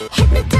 Hypnotize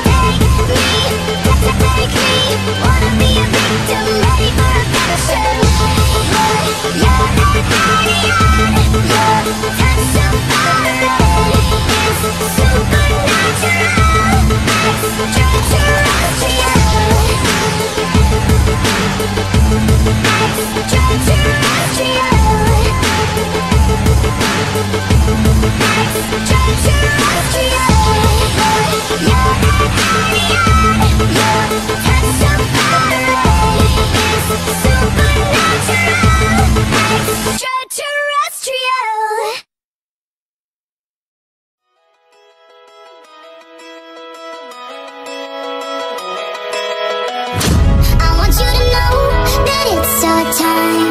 time